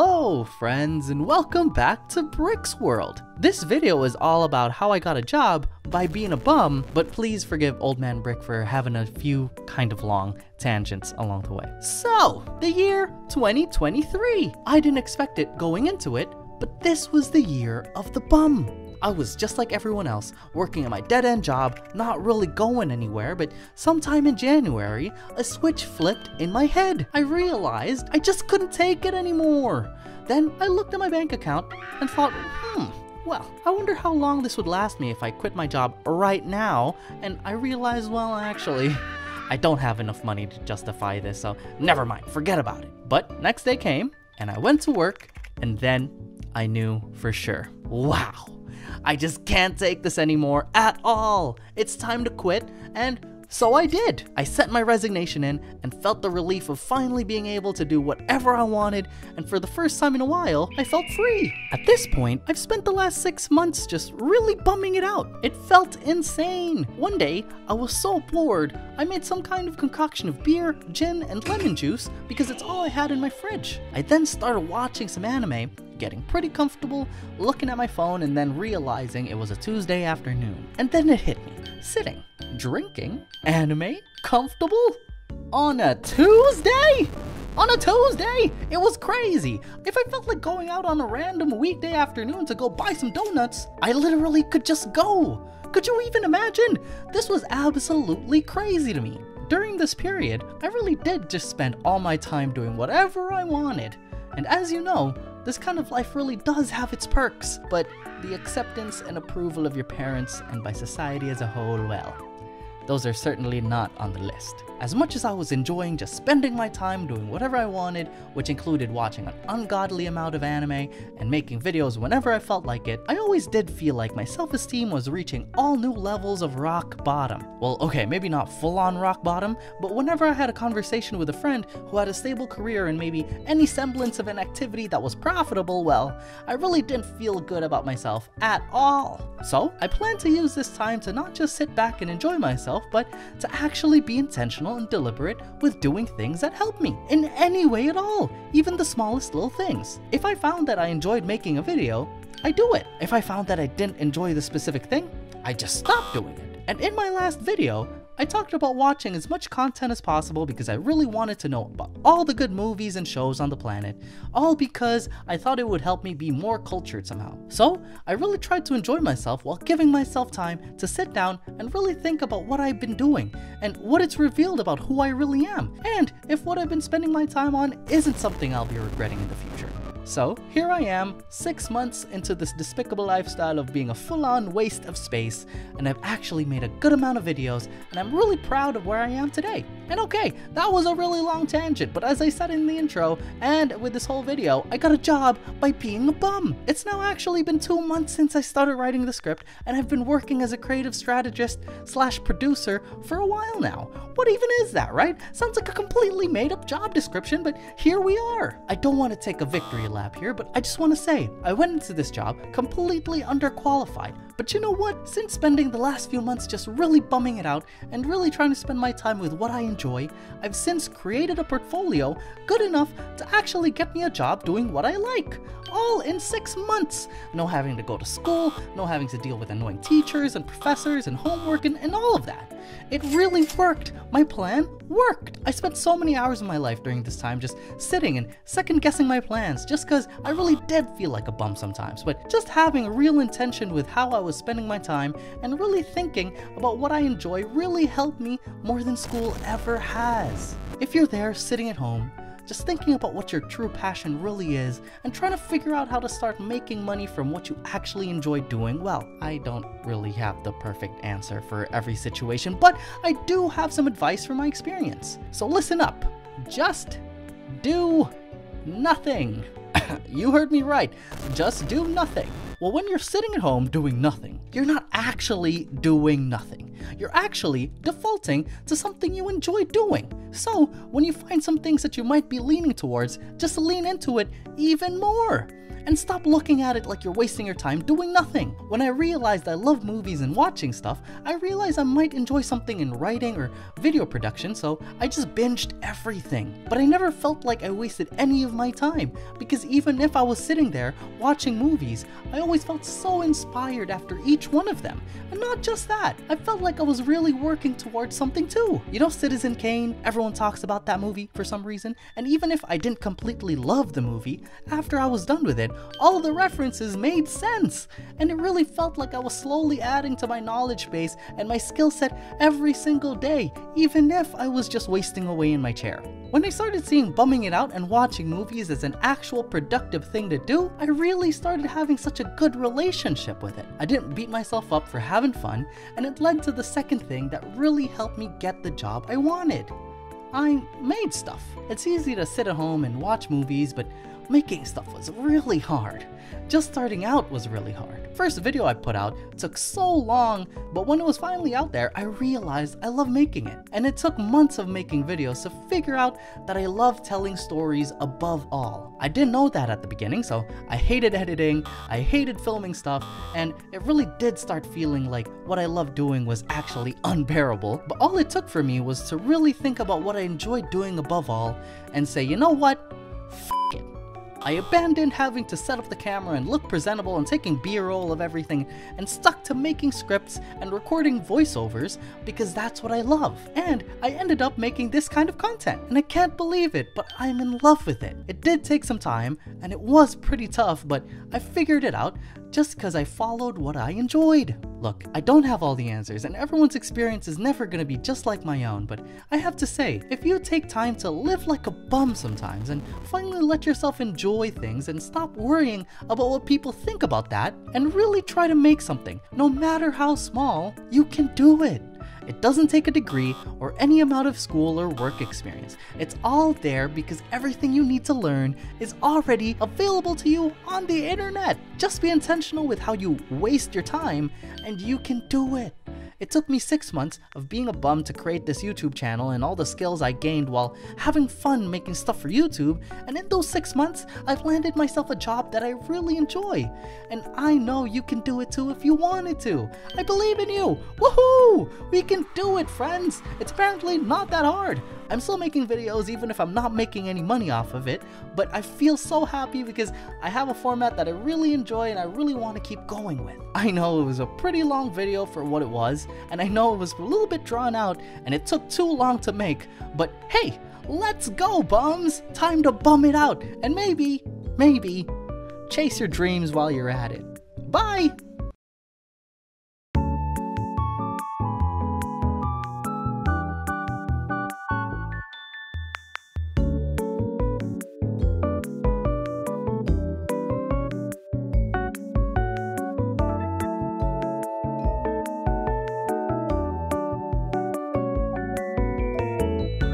Hello friends and welcome back to Bricks World. This video is all about how I got a job by being a bum, but please forgive Old Man Brick for having a few kind of long tangents along the way. So, the year 2023. I didn't expect it going into it, but this was the year of the bum. I was just like everyone else, working at my dead end job, not really going anywhere, but sometime in January, a switch flipped in my head. I realized I just couldn't take it anymore. Then I looked at my bank account and thought, hmm, well, I wonder how long this would last me if I quit my job right now, and I realized, well, actually, I don't have enough money to justify this, so never mind, forget about it. But next day came, and I went to work, and then I knew for sure. Wow, I just can't take this anymore at all. It's time to quit, and so I did. I sent my resignation in and felt the relief of finally being able to do whatever I wanted, and for the first time in a while, I felt free. At this point, I've spent the last six months just really bumming it out. It felt insane. One day, I was so bored, I made some kind of concoction of beer, gin, and lemon juice because it's all I had in my fridge. I then started watching some anime getting pretty comfortable, looking at my phone, and then realizing it was a Tuesday afternoon. And then it hit me. Sitting, drinking, anime, comfortable? On a Tuesday? On a Tuesday? It was crazy. If I felt like going out on a random weekday afternoon to go buy some donuts, I literally could just go. Could you even imagine? This was absolutely crazy to me. During this period, I really did just spend all my time doing whatever I wanted. And as you know, this kind of life really does have its perks, but the acceptance and approval of your parents and by society as a whole, well, those are certainly not on the list. As much as I was enjoying just spending my time doing whatever I wanted, which included watching an ungodly amount of anime and making videos whenever I felt like it, I always did feel like my self-esteem was reaching all new levels of rock bottom. Well, okay, maybe not full-on rock bottom, but whenever I had a conversation with a friend who had a stable career and maybe any semblance of an activity that was profitable, well, I really didn't feel good about myself at all. So, I plan to use this time to not just sit back and enjoy myself, but to actually be intentional and deliberate with doing things that help me in any way at all, even the smallest little things. If I found that I enjoyed making a video, I do it. If I found that I didn't enjoy the specific thing, I just stop doing it. And in my last video, I talked about watching as much content as possible because I really wanted to know about all the good movies and shows on the planet, all because I thought it would help me be more cultured somehow. So, I really tried to enjoy myself while giving myself time to sit down and really think about what I've been doing and what it's revealed about who I really am, and if what I've been spending my time on isn't something I'll be regretting in the future. So here I am, six months into this despicable lifestyle of being a full-on waste of space, and I've actually made a good amount of videos, and I'm really proud of where I am today. And okay, that was a really long tangent, but as I said in the intro, and with this whole video, I got a job by being a bum. It's now actually been two months since I started writing the script, and I've been working as a creative strategist slash producer for a while now. What even is that, right? Sounds like a completely made up job description, but here we are. I don't want to take a victory lap here, but I just want to say, I went into this job completely underqualified. But you know what? Since spending the last few months just really bumming it out and really trying to spend my time with what I enjoy, I've since created a portfolio good enough to actually get me a job doing what I like. All in six months. No having to go to school, no having to deal with annoying teachers and professors and homework and, and all of that. It really worked. My plan worked. I spent so many hours of my life during this time just sitting and second guessing my plans just because I really did feel like a bum sometimes. But just having a real intention with how I was spending my time and really thinking about what I enjoy really helped me more than school ever has. If you're there sitting at home, just thinking about what your true passion really is and trying to figure out how to start making money from what you actually enjoy doing, well, I don't really have the perfect answer for every situation, but I do have some advice from my experience. So listen up. Just do nothing. you heard me right. Just do nothing. Well, when you're sitting at home doing nothing, you're not actually doing nothing. You're actually defaulting to something you enjoy doing. So, when you find some things that you might be leaning towards, just lean into it even more. And stop looking at it like you're wasting your time doing nothing. When I realized I love movies and watching stuff, I realized I might enjoy something in writing or video production, so I just binged everything. But I never felt like I wasted any of my time, because even if I was sitting there watching movies, I always felt so inspired after each one of them. And not just that, I felt like I was really working towards something too. You know Citizen Kane? Everyone talks about that movie for some reason, and even if I didn't completely love the movie, after I was done with it, all the references made sense. And it really felt like I was slowly adding to my knowledge base and my skill set every single day, even if I was just wasting away in my chair. When I started seeing bumming it out and watching movies as an actual productive thing to do, I really started having such a good relationship with it. I didn't beat myself up for having fun, and it led to the second thing that really helped me get the job I wanted. I made stuff. It's easy to sit at home and watch movies, but making stuff was really hard. Just starting out was really hard. First video I put out took so long, but when it was finally out there, I realized I love making it. And it took months of making videos to figure out that I love telling stories above all. I didn't know that at the beginning, so I hated editing, I hated filming stuff, and it really did start feeling like what I loved doing was actually unbearable. But all it took for me was to really think about what I enjoyed doing above all and say, you know what? F it. I abandoned having to set up the camera and look presentable and taking b-roll of everything and stuck to making scripts and recording voiceovers because that's what I love. And I ended up making this kind of content. And I can't believe it, but I'm in love with it. It did take some time and it was pretty tough, but I figured it out just because I followed what I enjoyed. Look, I don't have all the answers, and everyone's experience is never gonna be just like my own, but I have to say, if you take time to live like a bum sometimes and finally let yourself enjoy things and stop worrying about what people think about that, and really try to make something, no matter how small, you can do it. It doesn't take a degree or any amount of school or work experience. It's all there because everything you need to learn is already available to you on the internet. Just be intentional with how you waste your time and you can do it. It took me six months of being a bum to create this YouTube channel and all the skills I gained while having fun making stuff for YouTube, and in those six months, I've landed myself a job that I really enjoy. And I know you can do it too if you wanted to. I believe in you! Woohoo! We can do it, friends! It's apparently not that hard. I'm still making videos even if I'm not making any money off of it, but I feel so happy because I have a format that I really enjoy and I really want to keep going with. I know it was a pretty long video for what it was, and I know it was a little bit drawn out and it took too long to make, but hey, let's go bums! Time to bum it out and maybe, maybe, chase your dreams while you're at it. Bye!